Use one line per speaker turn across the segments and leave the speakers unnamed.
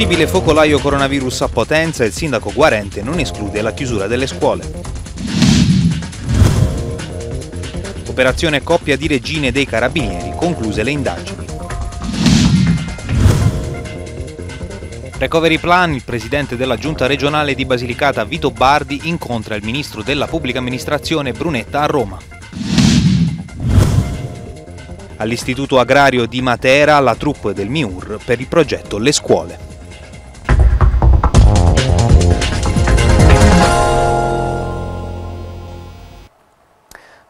Possibile focolaio coronavirus a Potenza, il sindaco Guarente non esclude la chiusura delle scuole. Operazione coppia di regine dei carabinieri, concluse le indagini. Recovery Plan, il presidente della giunta regionale di Basilicata Vito Bardi incontra il ministro della pubblica amministrazione Brunetta a Roma. All'Istituto Agrario di Matera la troupe del MIUR per il progetto Le Scuole.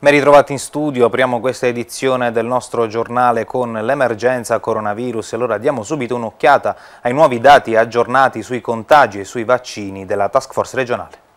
Ben ritrovati in studio, apriamo questa edizione del nostro giornale con l'emergenza coronavirus e allora diamo subito un'occhiata ai nuovi dati aggiornati sui contagi e sui vaccini della Task Force regionale.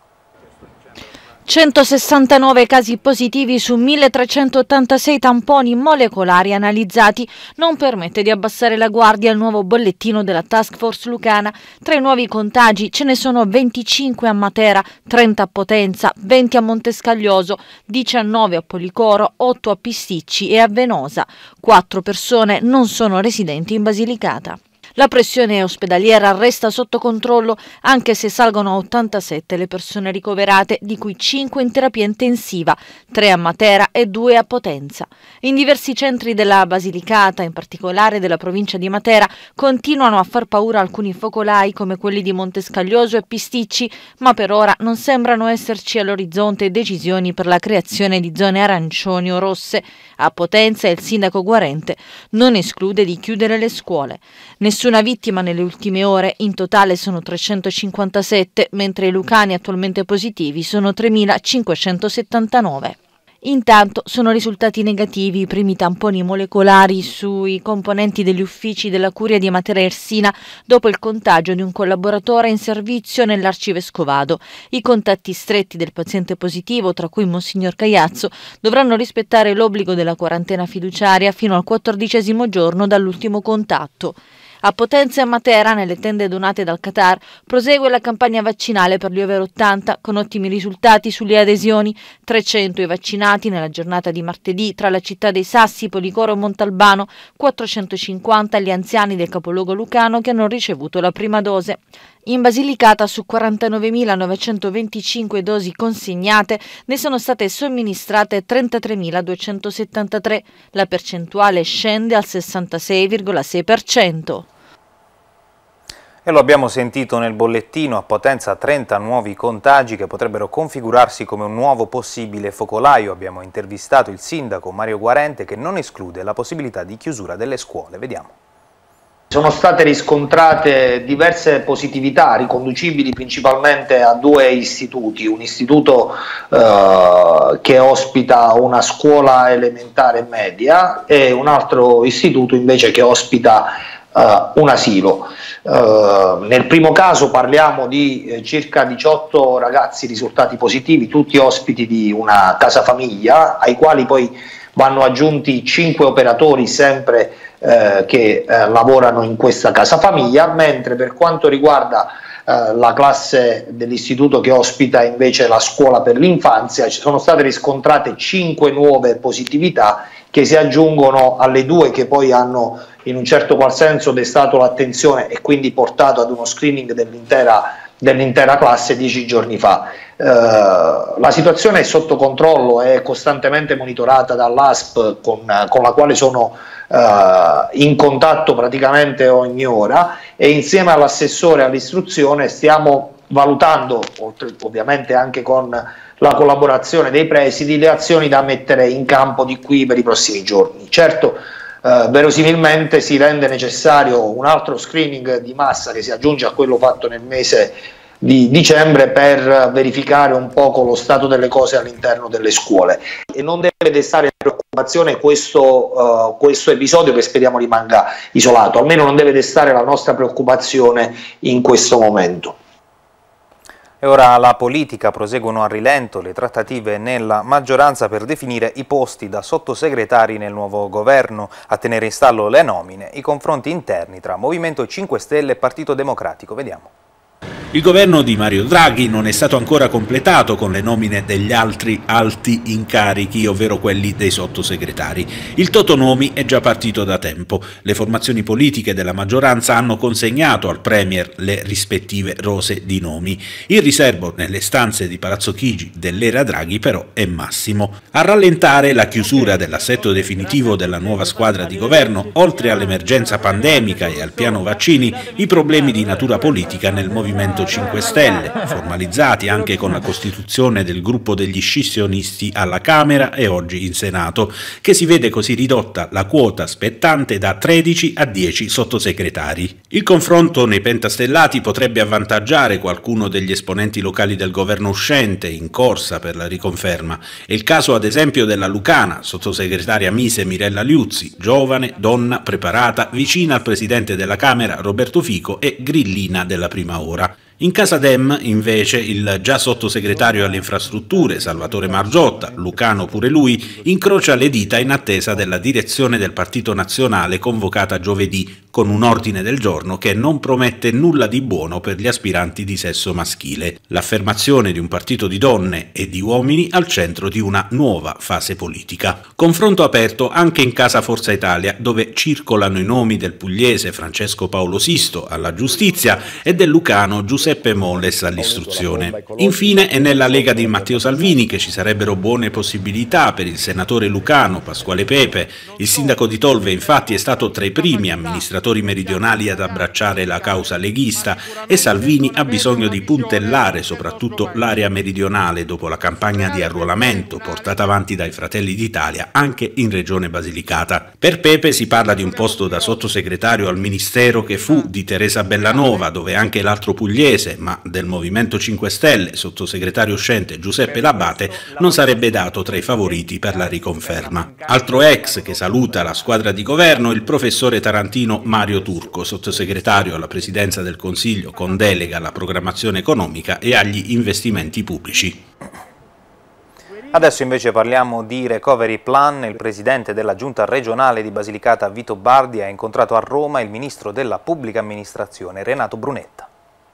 169 casi positivi su 1386 tamponi molecolari analizzati non permette di abbassare la guardia al nuovo bollettino della Task Force Lucana. Tra i nuovi contagi ce ne sono 25 a Matera, 30 a Potenza, 20 a Montescaglioso, 19 a Policoro, 8 a Pisticci e a Venosa. Quattro persone non sono residenti in Basilicata. La pressione ospedaliera resta sotto controllo anche se salgono a 87 le persone ricoverate, di cui 5 in terapia intensiva, 3 a Matera e 2 a Potenza. In diversi centri della Basilicata, in particolare della provincia di Matera, continuano a far paura alcuni focolai come quelli di Montescaglioso e Pisticci, ma per ora non sembrano esserci all'orizzonte decisioni per la creazione di zone arancioni o rosse. A Potenza il sindaco Guarente non esclude di chiudere le scuole. Nessuno Nessuna vittima nelle ultime ore, in totale sono 357, mentre i lucani attualmente positivi sono 3.579. Intanto sono risultati negativi i primi tamponi molecolari sui componenti degli uffici della Curia di Matera Ersina dopo il contagio di un collaboratore in servizio nell'Arcivescovado. I contatti stretti del paziente positivo, tra cui Monsignor Cagliazzo, dovranno rispettare l'obbligo della quarantena fiduciaria fino al quattordicesimo giorno dall'ultimo contatto. A Potenza e Matera, nelle tende donate dal Qatar, prosegue la campagna vaccinale per gli over 80 con ottimi risultati sulle adesioni. 300 i vaccinati nella giornata di martedì tra la città dei Sassi, Policoro e Montalbano, 450 gli anziani del capoluogo lucano che hanno ricevuto la prima dose. In Basilicata su 49.925 dosi consegnate ne sono state somministrate 33.273. La percentuale scende al 66,6%.
E lo abbiamo sentito nel bollettino, a Potenza 30 nuovi contagi che potrebbero configurarsi come un nuovo possibile focolaio. Abbiamo intervistato il sindaco Mario Guarente che non esclude la possibilità di chiusura delle scuole. Vediamo.
Sono state riscontrate diverse positività riconducibili principalmente a due istituti, un istituto eh, che ospita una scuola elementare media e un altro istituto invece che ospita uh, un asilo. Uh, nel primo caso parliamo di eh, circa 18 ragazzi risultati positivi, tutti ospiti di una casa famiglia, ai quali poi vanno aggiunti 5 operatori sempre eh, che eh, lavorano in questa casa famiglia, mentre per quanto riguarda eh, la classe dell'istituto che ospita invece la scuola per l'infanzia, ci sono state riscontrate 5 nuove positività che si aggiungono alle due che poi hanno in un certo qual senso destato l'attenzione e quindi portato ad uno screening dell'intera dell'intera classe dieci giorni fa. Eh, la situazione è sotto controllo, è costantemente monitorata dall'ASP con, con la quale sono eh, in contatto praticamente ogni ora e insieme all'assessore all'istruzione stiamo valutando, oltre, ovviamente anche con la collaborazione dei presidi, le azioni da mettere in campo di qui per i prossimi giorni. Certo, eh, verosimilmente si rende necessario un altro screening di massa che si aggiunge a quello fatto nel mese di dicembre per verificare un poco lo stato delle cose all'interno delle scuole e non deve destare preoccupazione questo, uh, questo episodio che speriamo rimanga isolato, almeno non deve destare la nostra preoccupazione in questo momento.
E ora la politica proseguono a rilento le trattative nella maggioranza per definire i posti da sottosegretari nel nuovo governo, a tenere in stallo le nomine, i confronti interni tra Movimento 5 Stelle e Partito Democratico. Vediamo.
Il governo di Mario Draghi non è stato ancora completato con le nomine degli altri alti incarichi, ovvero quelli dei sottosegretari. Il Totonomi è già partito da tempo. Le formazioni politiche della maggioranza hanno consegnato al Premier le rispettive rose di nomi. Il riservo nelle stanze di Palazzo Chigi dell'era Draghi però è massimo. A rallentare la chiusura dell'assetto definitivo della nuova squadra di governo, oltre all'emergenza pandemica e al piano vaccini, i problemi di natura politica nel movimento Movimento 5 Stelle, formalizzati anche con la costituzione del gruppo degli scissionisti alla Camera e oggi in Senato, che si vede così ridotta la quota spettante da 13 a 10 sottosegretari. Il confronto nei pentastellati potrebbe avvantaggiare qualcuno degli esponenti locali del governo uscente in corsa per la riconferma. È il caso ad esempio della Lucana, sottosegretaria Mise Mirella Liuzzi, giovane, donna, preparata, vicina al presidente della Camera Roberto Fico e grillina della prima ora. In casa Dem, invece, il già sottosegretario alle infrastrutture, Salvatore Margiotta, Lucano pure lui, incrocia le dita in attesa della direzione del Partito Nazionale convocata giovedì con un ordine del giorno che non promette nulla di buono per gli aspiranti di sesso maschile, l'affermazione di un partito di donne e di uomini al centro di una nuova fase politica. Confronto aperto anche in casa Forza Italia, dove circolano i nomi del pugliese Francesco Paolo Sisto alla giustizia e del lucano Giuseppe Moles all'istruzione. Infine è nella Lega di Matteo Salvini che ci sarebbero buone possibilità per il senatore lucano Pasquale Pepe. Il sindaco di Tolve infatti è stato tra i primi amministratori meridionali ad abbracciare la causa leghista e Salvini ha bisogno di puntellare soprattutto l'area meridionale dopo la campagna di arruolamento portata avanti dai Fratelli d'Italia anche in regione Basilicata. Per Pepe si parla di un posto da sottosegretario al ministero che fu di Teresa Bellanova, dove anche l'altro pugliese, ma del Movimento 5 Stelle, sottosegretario uscente Giuseppe Labate, non sarebbe dato tra i favoriti per la riconferma. Altro ex che saluta la squadra di governo, il professore tarantino Mario Turco, sottosegretario alla Presidenza del Consiglio con delega alla programmazione economica e agli investimenti pubblici.
Adesso invece parliamo di Recovery Plan. Il presidente della giunta regionale di Basilicata Vito Bardi ha incontrato a Roma il ministro della pubblica amministrazione Renato Brunetta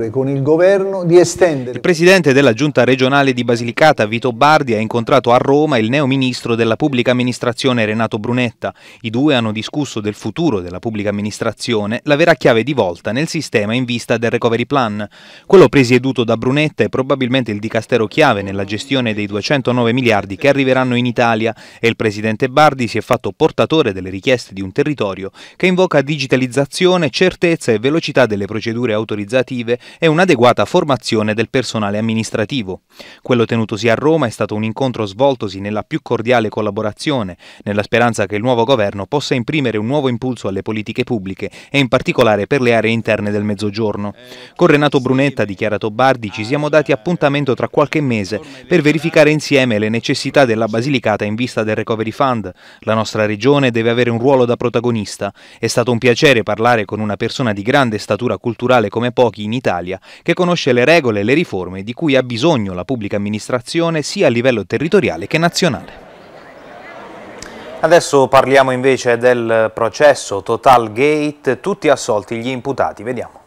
con il governo di estendere.
Il presidente della giunta regionale di Basilicata, Vito Bardi, ha incontrato a Roma il neo ministro della pubblica amministrazione Renato Brunetta. I due hanno discusso del futuro della pubblica amministrazione, la vera chiave di volta nel sistema in vista del recovery plan. Quello presieduto da Brunetta è probabilmente il dicastero chiave nella gestione dei 209 miliardi che arriveranno in Italia e il presidente Bardi si è fatto portatore delle richieste di un territorio che invoca digitalizzazione, certezza e velocità delle procedure autorizzative e un'adeguata formazione del personale amministrativo. Quello tenutosi a Roma è stato un incontro svoltosi nella più cordiale collaborazione, nella speranza che il nuovo governo possa imprimere un nuovo impulso alle politiche pubbliche e in particolare per le aree interne del Mezzogiorno. Con Renato Brunetta, dichiarato Bardi, ci siamo dati appuntamento tra qualche mese per verificare insieme le necessità della Basilicata in vista del Recovery Fund. La nostra regione deve avere un ruolo da protagonista. È stato un piacere parlare con una persona di grande statura culturale come pochi in Italia Italia, che conosce le regole e le riforme di cui ha bisogno la pubblica amministrazione sia a livello territoriale che nazionale. Adesso parliamo invece del processo Total Gate, tutti assolti gli imputati, vediamo.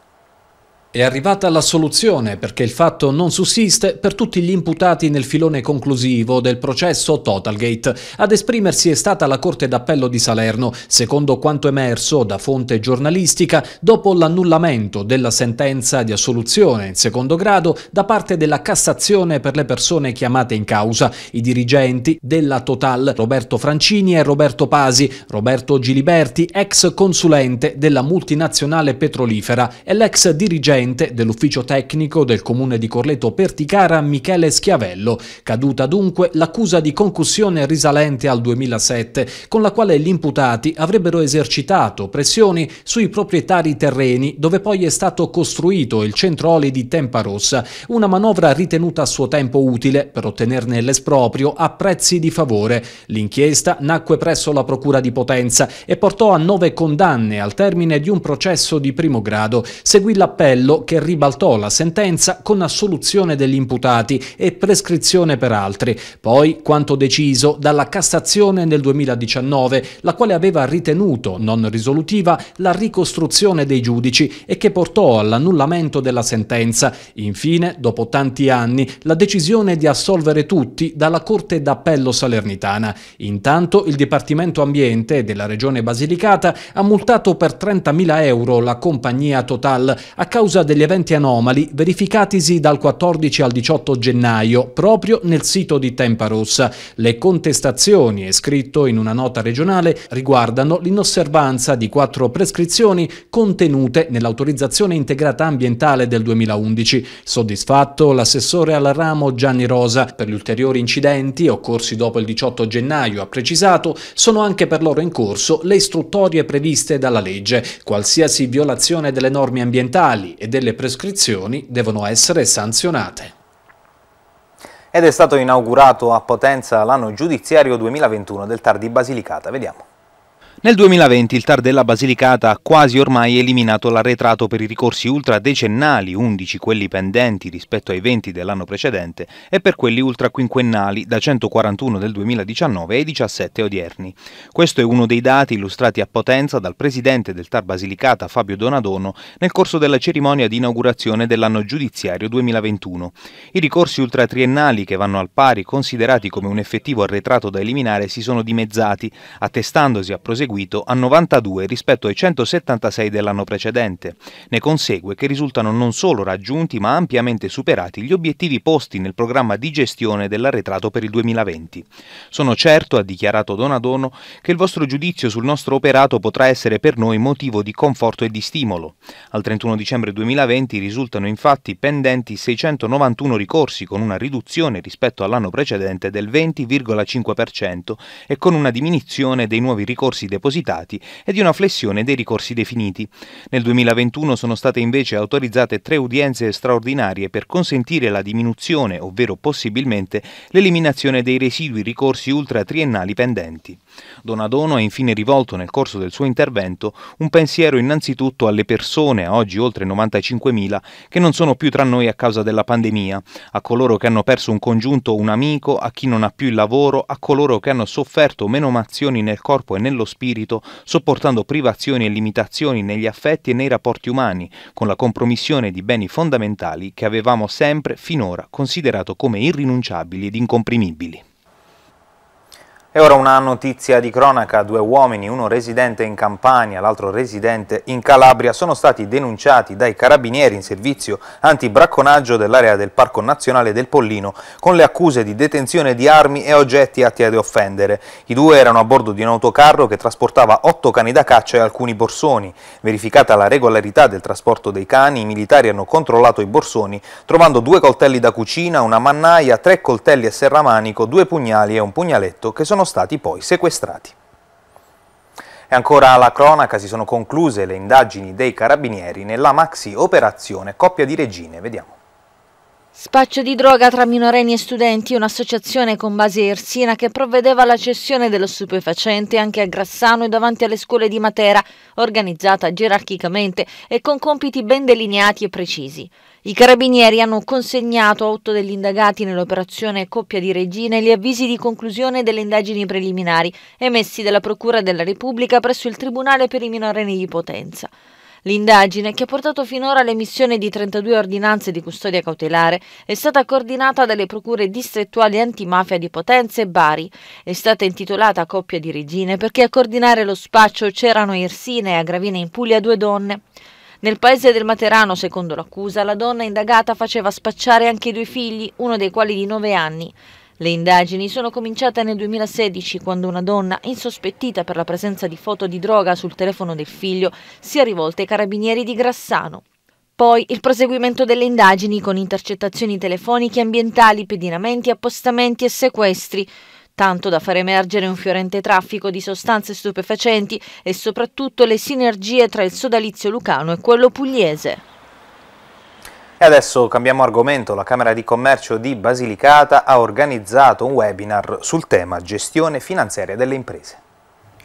È arrivata la soluzione perché il fatto non sussiste per tutti gli imputati nel filone conclusivo del processo Totalgate. Ad esprimersi è stata la Corte d'Appello di Salerno, secondo quanto emerso da fonte giornalistica dopo l'annullamento della sentenza di assoluzione in secondo grado da parte della Cassazione per le persone chiamate in causa, i dirigenti della Total Roberto Francini e Roberto Pasi, Roberto Giliberti, ex consulente della multinazionale petrolifera e l'ex dirigente presidente dell'ufficio tecnico del comune di Corleto Perticara Michele Schiavello, caduta dunque l'accusa di concussione risalente al 2007, con la quale gli imputati avrebbero esercitato pressioni sui proprietari terreni dove poi è stato costruito il centro oli di Tempa Rossa, una manovra ritenuta a suo tempo utile per ottenerne l'esproprio a prezzi di favore. L'inchiesta nacque presso la Procura di Potenza e portò a nove condanne al termine di un processo di primo grado. Seguì l'appello quello che ribaltò la sentenza con assoluzione degli imputati e prescrizione per altri. Poi quanto deciso dalla Cassazione nel 2019, la quale aveva ritenuto non risolutiva la ricostruzione dei giudici e che portò all'annullamento della sentenza. Infine, dopo tanti anni, la decisione di assolvere tutti dalla Corte d'Appello Salernitana. Intanto il Dipartimento Ambiente della Regione Basilicata ha multato per 30.000 euro la compagnia Total a causa degli eventi anomali verificatisi dal 14 al 18 gennaio proprio nel sito di Tempa Rossa. Le contestazioni, è scritto in una nota regionale, riguardano l'inosservanza di quattro prescrizioni contenute nell'autorizzazione integrata ambientale del 2011. Soddisfatto l'assessore al ramo Gianni Rosa per gli ulteriori incidenti occorsi dopo il 18 gennaio ha precisato sono anche per loro in corso le istruttorie previste dalla legge. Qualsiasi violazione delle norme ambientali e delle prescrizioni devono essere sanzionate.
Ed è stato inaugurato a Potenza l'anno giudiziario 2021 del TAR di Basilicata. Vediamo. Nel 2020 il TAR della Basilicata ha quasi ormai eliminato l'arretrato per i ricorsi ultradecennali, 11 quelli pendenti rispetto ai 20 dell'anno precedente, e per quelli ultraquinquennali da 141 del 2019 ai 17 odierni. Questo è uno dei dati illustrati a Potenza dal presidente del TAR Basilicata Fabio Donadono nel corso della cerimonia di inaugurazione dell'anno giudiziario 2021. I ricorsi ultratriennali che vanno al pari considerati come un effettivo arretrato da eliminare si sono dimezzati, attestandosi a proseguire seguito a 92 rispetto ai 176 dell'anno precedente. Ne consegue che risultano non solo raggiunti ma ampiamente superati gli obiettivi posti nel programma di gestione dell'arretrato per il 2020. Sono certo, ha dichiarato Donadono, che il vostro giudizio sul nostro operato potrà essere per noi motivo di conforto e di stimolo. Al 31 dicembre 2020 risultano infatti pendenti 691 ricorsi con una riduzione rispetto all'anno precedente del 20,5% e con una diminuzione dei nuovi ricorsi depositati depositati e di una flessione dei ricorsi definiti. Nel 2021 sono state invece autorizzate tre udienze straordinarie per consentire la diminuzione, ovvero possibilmente l'eliminazione dei residui ricorsi ultratriennali pendenti. Donadono ha infine rivolto nel corso del suo intervento un pensiero innanzitutto alle persone, oggi oltre 95.000, che non sono più tra noi a causa della pandemia, a coloro che hanno perso un congiunto o un amico, a chi non ha più il lavoro, a coloro che hanno sofferto menomazioni nel corpo e nello spirito, sopportando privazioni e limitazioni negli affetti e nei rapporti umani, con la compromissione di beni fondamentali che avevamo sempre finora considerato come irrinunciabili ed incomprimibili. E ora una notizia di cronaca, due uomini, uno residente in Campania, l'altro residente in Calabria, sono stati denunciati dai carabinieri in servizio antibracconaggio dell'area del Parco Nazionale del Pollino con le accuse di detenzione di armi e oggetti atti ad offendere. I due erano a bordo di un autocarro che trasportava otto cani da caccia e alcuni borsoni. Verificata la regolarità del trasporto dei cani, i militari hanno controllato i borsoni trovando due coltelli da cucina, una mannaia, tre coltelli a serramanico, due pugnali e un pugnaletto che sono sono stati poi sequestrati. E ancora alla cronaca si sono concluse le indagini dei carabinieri nella maxi operazione Coppia di Regine. Vediamo.
Spaccio di droga tra minorenni e studenti, un'associazione con base a Ersina che provvedeva alla cessione dello stupefacente anche a Grassano e davanti alle scuole di Matera, organizzata gerarchicamente e con compiti ben delineati e precisi. I carabinieri hanno consegnato a otto degli indagati nell'operazione Coppia di Regine gli avvisi di conclusione delle indagini preliminari emessi dalla Procura della Repubblica presso il Tribunale per i minorenni di Potenza. L'indagine, che ha portato finora all'emissione di 32 ordinanze di custodia cautelare, è stata coordinata dalle procure distrettuali antimafia di Potenza e Bari. È stata intitolata Coppia di Regine perché a coordinare lo spaccio c'erano Irsina e a Gravina in Puglia due donne. Nel paese del Materano, secondo l'accusa, la donna indagata faceva spacciare anche due figli, uno dei quali di nove anni. Le indagini sono cominciate nel 2016 quando una donna, insospettita per la presenza di foto di droga sul telefono del figlio, si è rivolta ai carabinieri di Grassano. Poi il proseguimento delle indagini con intercettazioni telefoniche ambientali, pedinamenti, appostamenti e sequestri, tanto da far emergere un fiorente traffico di sostanze stupefacenti e soprattutto le sinergie tra il sodalizio lucano e quello pugliese.
E adesso cambiamo argomento. La Camera di Commercio di Basilicata ha organizzato un webinar sul tema gestione finanziaria delle imprese.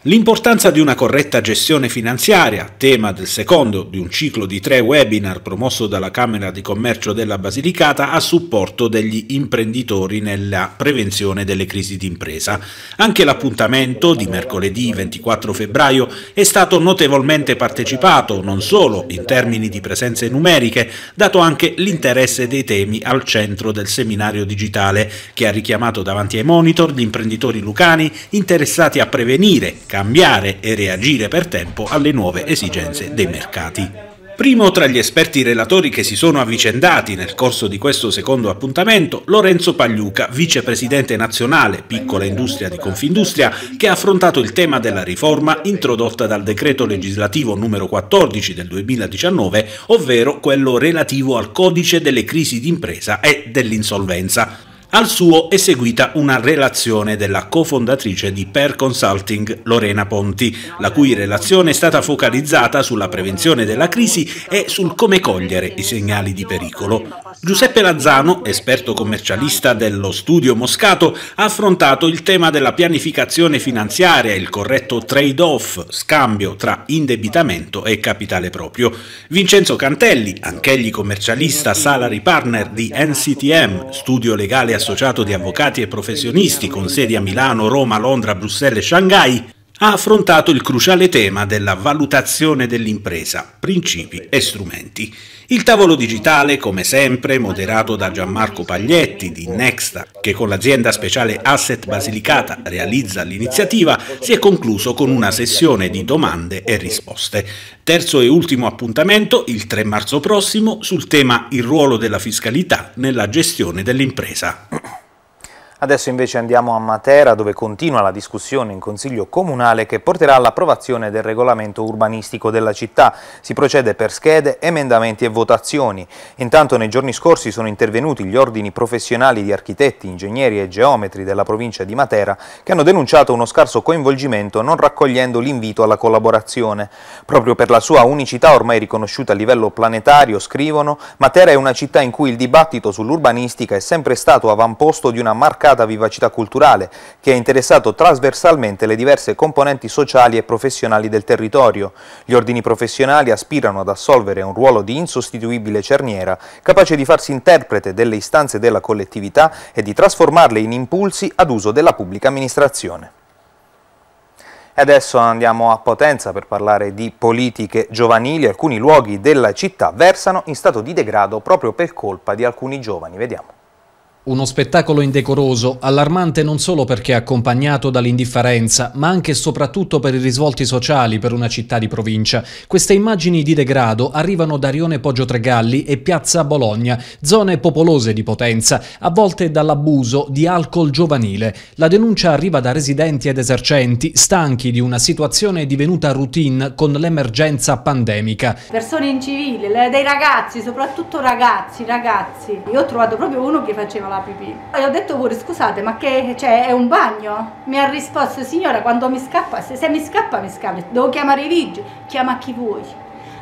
L'importanza di una corretta gestione finanziaria, tema del secondo di un ciclo di tre webinar promosso dalla Camera di Commercio della Basilicata a supporto degli imprenditori nella prevenzione delle crisi d'impresa. Anche l'appuntamento di mercoledì 24 febbraio è stato notevolmente partecipato, non solo in termini di presenze numeriche, dato anche l'interesse dei temi al centro del seminario digitale, che ha richiamato davanti ai monitor gli imprenditori lucani interessati a prevenire, cambiare e reagire per tempo alle nuove esigenze dei mercati. Primo tra gli esperti relatori che si sono avvicendati nel corso di questo secondo appuntamento, Lorenzo Pagliuca, vicepresidente nazionale Piccola Industria di Confindustria, che ha affrontato il tema della riforma introdotta dal decreto legislativo numero 14 del 2019, ovvero quello relativo al codice delle crisi d'impresa e dell'insolvenza, al suo è seguita una relazione della cofondatrice di Per Consulting, Lorena Ponti, la cui relazione è stata focalizzata sulla prevenzione della crisi e sul come cogliere i segnali di pericolo. Giuseppe Lazzano, esperto commercialista dello studio Moscato, ha affrontato il tema della pianificazione finanziaria il corretto trade-off, scambio tra indebitamento e capitale proprio. Vincenzo Cantelli, anch'egli commercialista salary partner di NCTM, studio legale associato di avvocati e professionisti con sedi a Milano, Roma, Londra, Bruxelles e Shanghai, ha affrontato il cruciale tema della valutazione dell'impresa, principi e strumenti. Il tavolo digitale, come sempre, moderato da Gianmarco Paglietti di Nexta, che con l'azienda speciale Asset Basilicata realizza l'iniziativa, si è concluso con una sessione di domande e risposte. Terzo e ultimo appuntamento, il 3 marzo prossimo, sul tema il ruolo della fiscalità nella gestione dell'impresa.
Adesso invece andiamo a Matera dove continua la discussione in Consiglio Comunale che porterà all'approvazione del regolamento urbanistico della città. Si procede per schede, emendamenti e votazioni. Intanto nei giorni scorsi sono intervenuti gli ordini professionali di architetti, ingegneri e geometri della provincia di Matera che hanno denunciato uno scarso coinvolgimento non raccogliendo l'invito alla collaborazione. Proprio per la sua unicità ormai riconosciuta a livello planetario, scrivono, Matera è una città in cui il dibattito sull'urbanistica è sempre stato avamposto di una marcata marcata vivacità culturale che ha interessato trasversalmente le diverse componenti sociali e professionali del territorio. Gli ordini professionali aspirano ad assolvere un ruolo di insostituibile cerniera, capace di farsi interprete delle istanze della collettività e di trasformarle in impulsi ad uso della pubblica amministrazione. E adesso andiamo a Potenza per parlare di politiche giovanili. Alcuni luoghi della città versano in stato di degrado proprio per colpa di alcuni giovani. Vediamo.
Uno spettacolo indecoroso, allarmante non solo perché accompagnato dall'indifferenza, ma anche e soprattutto per i risvolti sociali per una città di provincia. Queste immagini di degrado arrivano da Rione Poggio Tregalli e Piazza Bologna, zone popolose di Potenza, a volte dall'abuso di alcol giovanile. La denuncia arriva da residenti ed esercenti, stanchi di una situazione divenuta routine con l'emergenza pandemica.
Persone in civile, dei ragazzi, soprattutto ragazzi, ragazzi. Io ho trovato proprio uno che faceva la la pipì. E ho detto pure, scusate, ma che cioè, è un bagno? Mi ha risposto, signora, quando mi scappa, se, se mi scappa, mi scappa. Devo chiamare i vigili, chiama chi vuoi.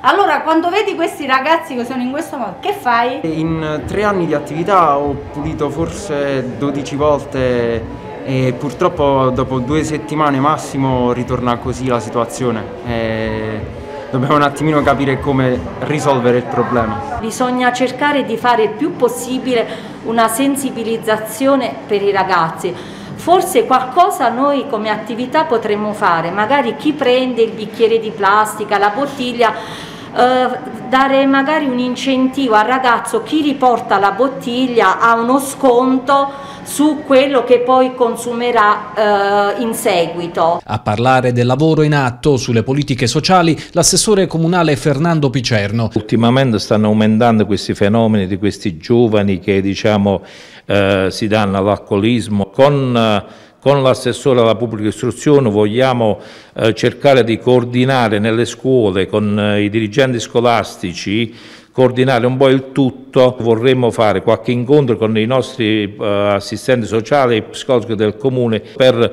Allora, quando vedi questi ragazzi che sono in questo modo, che fai?
In tre anni di attività ho pulito forse 12 volte e purtroppo dopo due settimane massimo ritorna così la situazione. E dobbiamo un attimino capire come risolvere il problema.
Bisogna cercare di fare il più possibile una sensibilizzazione per i ragazzi. Forse qualcosa noi come attività potremmo fare, magari chi prende il bicchiere di plastica, la bottiglia, eh, dare magari un incentivo al ragazzo, chi riporta la bottiglia ha uno sconto su quello che poi consumerà eh, in seguito.
A parlare del lavoro in atto sulle politiche sociali l'assessore comunale Fernando Picerno.
Ultimamente stanno aumentando questi fenomeni di questi giovani che diciamo eh, si danno all'alcolismo con eh, con l'assessore alla pubblica istruzione vogliamo eh, cercare di coordinare nelle scuole con eh, i dirigenti scolastici coordinare un po' il tutto, vorremmo fare qualche incontro con i nostri uh, assistenti sociali e psicologi del comune per eh,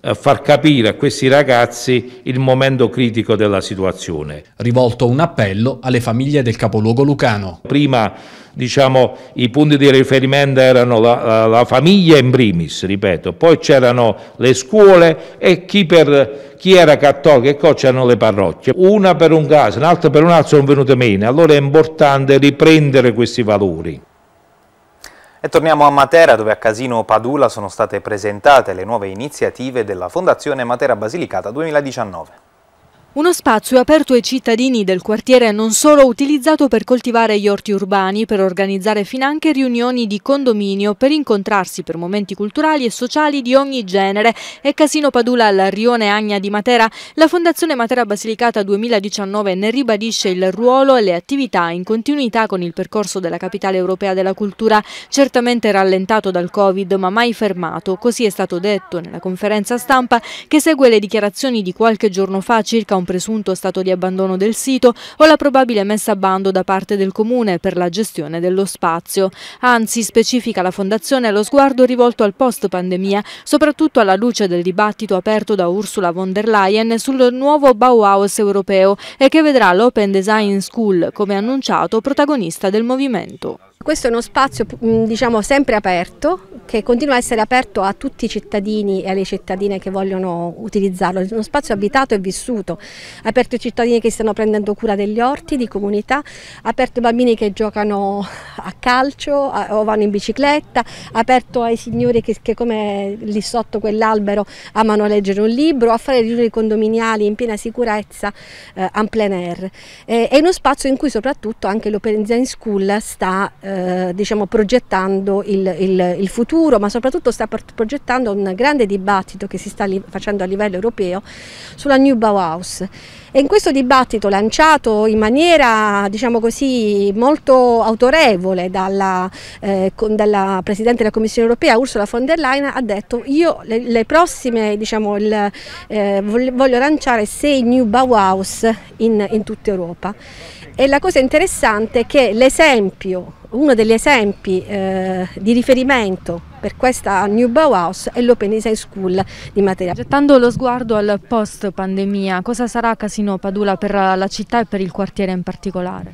far capire a questi ragazzi il momento critico della situazione.
Rivolto un appello alle famiglie del capoluogo lucano.
Prima diciamo, i punti di riferimento erano la, la, famiglia in primis, ripeto, poi c'erano le scuole e chi, per, chi era cattolico e c'erano le parrocchie. Una per un caso, un'altra per un altro sono venute meno, allora è importante riprendere questi valori.
Torniamo a Matera dove a Casino Padula sono state presentate le nuove iniziative della Fondazione Matera Basilicata 2019.
Uno spazio aperto ai cittadini del quartiere non solo utilizzato per coltivare gli orti urbani, per organizzare finanche riunioni di condominio, per incontrarsi per momenti culturali e sociali di ogni genere. E Casino Padula al Rione Agna di Matera, la Fondazione Matera Basilicata 2019 ne ribadisce il ruolo e le attività in continuità con il percorso della capitale europea della cultura, certamente rallentato dal Covid ma mai fermato. Così è stato detto nella conferenza stampa che segue le dichiarazioni di qualche giorno fa circa un presunto stato di abbandono del sito o la probabile messa a bando da parte del Comune per la gestione dello spazio. Anzi, specifica la Fondazione lo sguardo rivolto al post-pandemia, soprattutto alla luce del dibattito aperto da Ursula von der Leyen sul nuovo Bauhaus europeo e che vedrà l'Open Design School, come annunciato, protagonista del movimento.
Questo è uno spazio mm, diciamo sempre aperto che continua a essere aperto a tutti i cittadini e alle cittadine che vogliono utilizzarlo, uno spazio abitato e vissuto, aperto ai cittadini che stanno prendendo cura degli orti, di comunità, aperto ai bambini che giocano a calcio a, o vanno in bicicletta, aperto ai signori che, che come lì sotto quell'albero amano leggere un libro, a fare riunioni condominiali in piena sicurezza eh, en plein air. Eh, è uno spazio in cui soprattutto anche l'Open Design School sta eh, diciamo, progettando il, il, il, futuro, ma soprattutto sta progettando un grande dibattito che si sta facendo a livello europeo sulla New Bauhaus. E in questo dibattito lanciato in maniera diciamo così, molto autorevole dalla, eh, dalla, Presidente della Commissione europea Ursula von der Leyen ha detto io le, le prossime diciamo, il, eh, voglio lanciare sei New Bauhaus in, in tutta Europa. E la cosa interessante è che l'esempio, uno degli esempi eh, di riferimento per questa New Bauhaus è l'Open Design School di Matera.
Gettando lo sguardo al post pandemia, cosa sarà Casino Padula per la città e per il quartiere in particolare?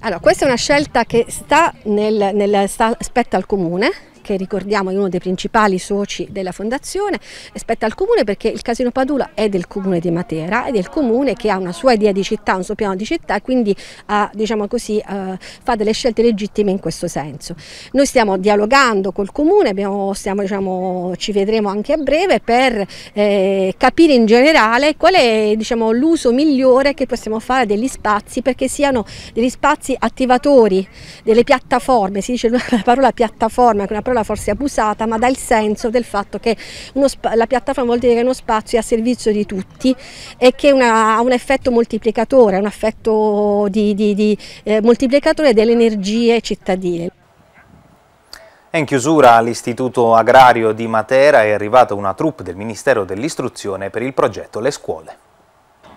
Allora, questa è una scelta che sta nel, nel sta, spetta al comune, che ricordiamo è uno dei principali soci della fondazione, spetta al comune perché il Casino Padula è del comune di Matera ed è il comune che ha una sua idea di città, un suo piano di città e quindi ha, diciamo così, eh, fa delle scelte legittime in questo senso. Noi stiamo dialogando col comune, abbiamo, stiamo, diciamo, ci vedremo anche a breve per eh, capire in generale qual è diciamo, l'uso migliore che possiamo fare degli spazi perché siano degli spazi attivatori, delle piattaforme, si dice la parola piattaforma, che è una parola parola forse abusata, ma dà il senso del fatto che la piattaforma vuol dire che uno spazio è a servizio di tutti e che una, ha un effetto moltiplicatore, un effetto di, di, di eh, moltiplicatore delle energie cittadine.
In chiusura all'Istituto Agrario di Matera è arrivata una troupe del Ministero dell'Istruzione per il progetto Le Scuole.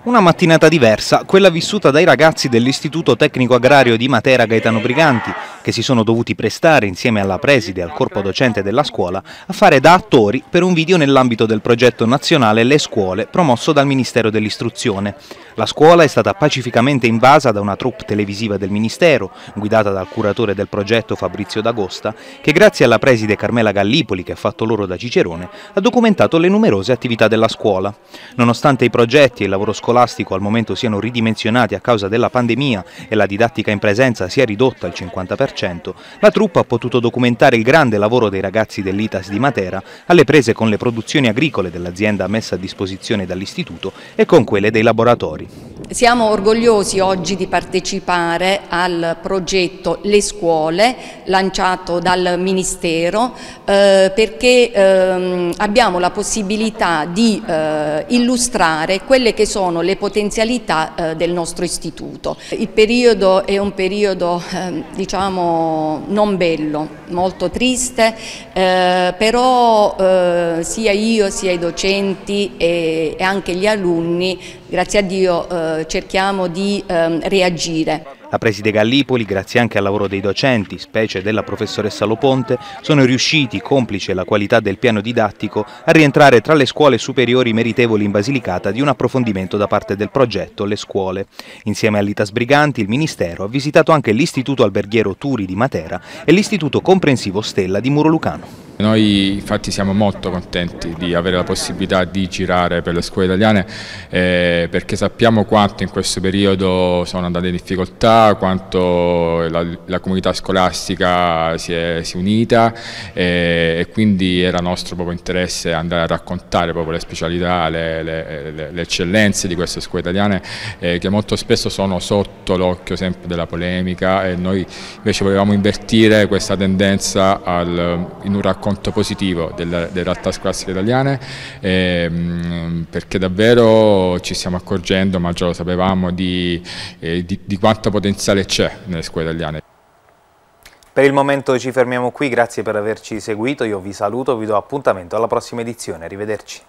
Una mattinata diversa, quella vissuta dai ragazzi dell'Istituto Tecnico Agrario di Matera Gaetano Briganti, che si sono dovuti prestare insieme alla preside e al corpo docente della scuola a fare da attori per un video nell'ambito del progetto nazionale Le Scuole promosso dal Ministero dell'Istruzione. La scuola è stata pacificamente invasa da una troupe televisiva del Ministero, guidata dal curatore del progetto Fabrizio D'Agosta, che grazie alla preside Carmela Gallipoli, che ha fatto loro da Cicerone, ha documentato le numerose attività della scuola. Nonostante i progetti e il lavoro scolastico al momento siano ridimensionati a causa della pandemia e la didattica in presenza sia ridotta al 50%, la troupe ha potuto documentare il grande lavoro dei ragazzi dell'ITAS di Matera alle prese con le produzioni agricole dell'azienda messa a disposizione dall'istituto e con quelle dei laboratori.
Siamo orgogliosi oggi di partecipare al progetto Le Scuole lanciato dal Ministero eh, perché eh, abbiamo la possibilità di eh, illustrare quelle che sono le potenzialità eh, del nostro istituto. Il periodo è un periodo ehm, diciamo non bello, molto triste, eh, però eh, sia io sia i docenti e, e anche gli alunni grazie a Dio eh, cerchiamo di eh, reagire.
La preside Gallipoli, grazie anche al lavoro dei docenti, specie della professoressa Loponte, sono riusciti, complice la qualità del piano didattico, a rientrare tra le scuole superiori meritevoli in Basilicata di un approfondimento da parte del progetto Le Scuole. Insieme all'Itas Briganti, il Ministero ha visitato anche l'Istituto Alberghiero Turi di Matera e l'Istituto Comprensivo Stella di Muro Lucano.
Noi infatti siamo molto contenti di avere la possibilità di girare per le scuole italiane eh, perché sappiamo quanto in questo periodo sono andate in difficoltà, quanto la, la comunità scolastica si è, si è unita eh, e quindi era nostro proprio interesse andare a raccontare proprio le specialità, le, le, le, le eccellenze di queste scuole italiane eh, che molto spesso sono sotto l'occhio sempre della polemica e noi invece volevamo invertire questa tendenza al, in un racconto racconto positivo delle, delle realtà scolastiche italiane ehm, perché davvero ci stiamo accorgendo, ma già lo sapevamo, di, eh, di, di quanto potenziale c'è nelle scuole italiane.
Per il momento ci fermiamo qui, grazie per averci seguito, io vi saluto, vi do appuntamento alla prossima edizione, arrivederci.